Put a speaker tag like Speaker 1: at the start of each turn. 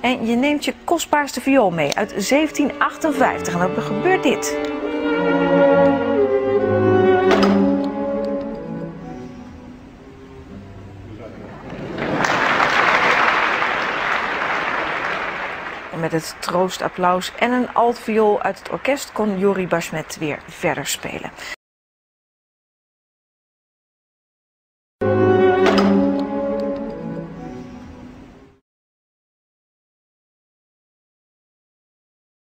Speaker 1: En je neemt je kostbaarste viool mee uit 1758 en dan gebeurt dit. Met het troostapplaus en een altviool uit het orkest kon Jori Basmet weer verder spelen.